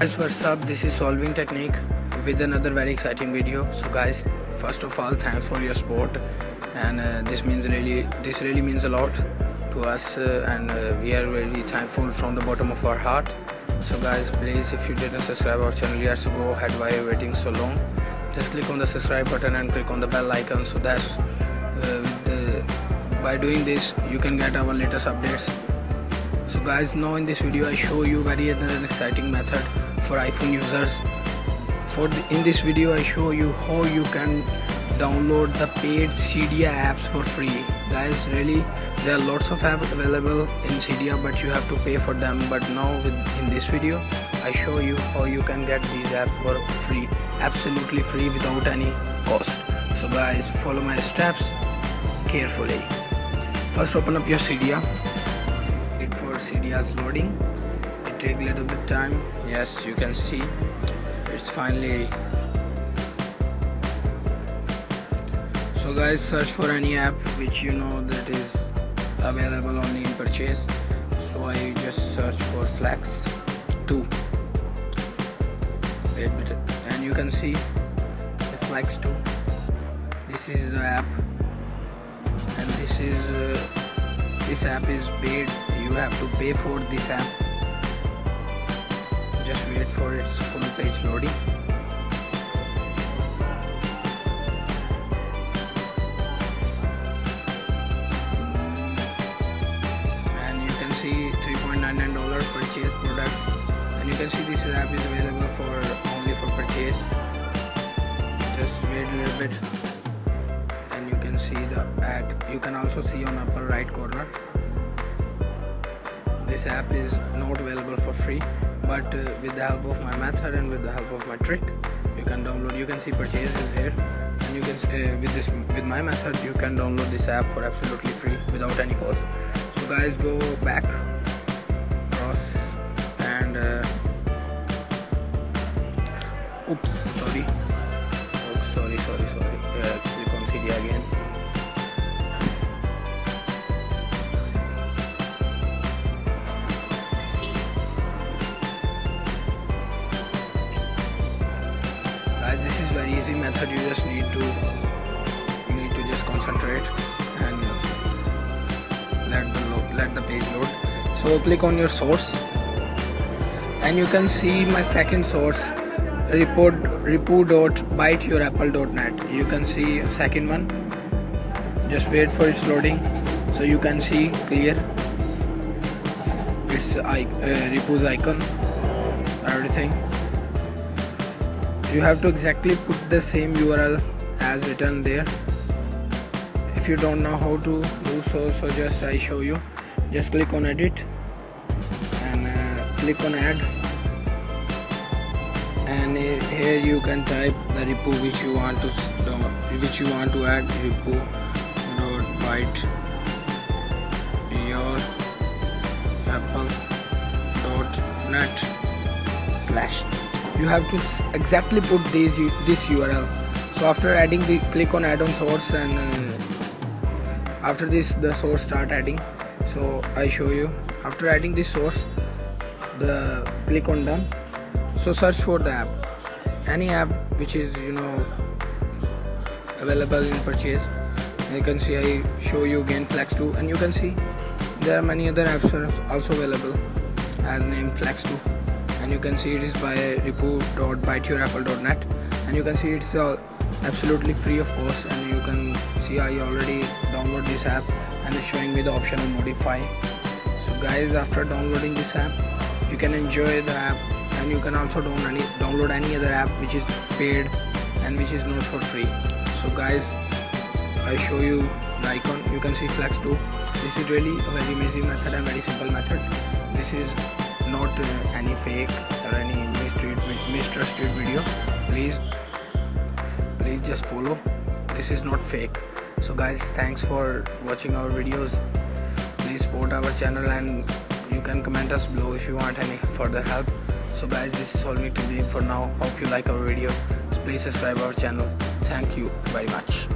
guys what's up? This is solving technique with another very exciting video. So guys first of all thanks for your support. And uh, this means really this really means a lot to us uh, and uh, we are really thankful from the bottom of our heart. So guys please if you didn't subscribe our channel yet so go ahead why are you waiting so long? Just click on the subscribe button and click on the bell icon. So that's uh, by doing this you can get our latest updates. So guys now in this video I show you very another exciting method for iPhone users. For the, in this video I show you how you can download the paid Cydia apps for free. Guys really there are lots of apps available in Cydia but you have to pay for them. But now with, in this video I show you how you can get these apps for free absolutely free without any cost. So guys follow my steps carefully. First open up your Cydia. Wait for Cydia's loading take little bit time. Yes you can see. It's finally. So guys search for any app which you know that is available only in purchase. So I just search for Flex 2 wait and you can see the Flex 2 this is the app. And this is uh, this app is paid. You have to pay for this app just wait for its full page loading. And you can see 3.99 dollar purchase product. And you can see this app is available for only for purchase. Just wait a little bit. And you can see the ad. You can also see on upper right corner. This app is not available for free but uh, with the help of my method and with the help of my trick you can download you can see purchases here. And you can uh, with this with my method you can download this app for absolutely free without any cost. So guys go back cross and uh, oops is very easy method. You just need to need to just concentrate and let the load, let the page load. So click on your source and you can see my second source report repo.byteyourapple.net you can see second one. Just wait for its loading. So you can see clear its uh, repo's icon everything you have to exactly put the same URL as written there. If you don't know how to do so so just I show you. Just click on edit and uh, click on add. And here you can type the repo which you want to which you want to add repo dot byte your apple dot net you have to exactly put this this url so after adding the click on add on source and uh, after this the source start adding. So i show you. After adding this source the click on done. So search for the app. Any app which is you know available in purchase you can see i show you again flex 2 and you can see there are many other apps also available. As name flex 2 and you can see it is by repo.byteyourapple.net and you can see it's uh, absolutely free of course and you can see I already download this app and it's showing me the option of modify. So guys after downloading this app you can enjoy the app and you can also download any, download any other app which is paid and which is not for free. So guys I show you the icon. You can see flex 2 this is really a very amazing method and very simple method. This is not uh, any fake or any mistrusted video please please just follow. This is not fake. So guys thanks for watching our videos. Please support our channel and you can comment us below if you want any further help. So guys this is all to be for now. Hope you like our video. Please subscribe our channel. Thank you very much